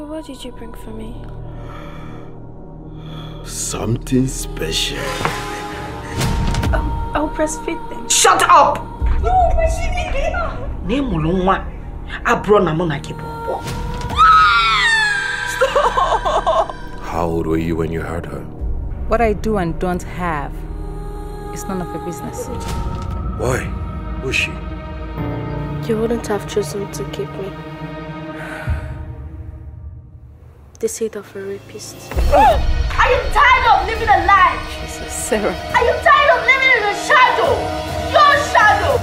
Uncle, what did you bring for me? Something special. I'll, I'll breastfeed them. Shut up! No, Name nwa abụrụ na mụ na Stop! How old were you when you heard her? What I do and don't have is none of your business. Why? Who's she? You wouldn't have chosen to keep me. The seed of a rapist. Are you tired of living a lie? Jesus, Sarah. Are you tired of living in a shadow? Your shadow!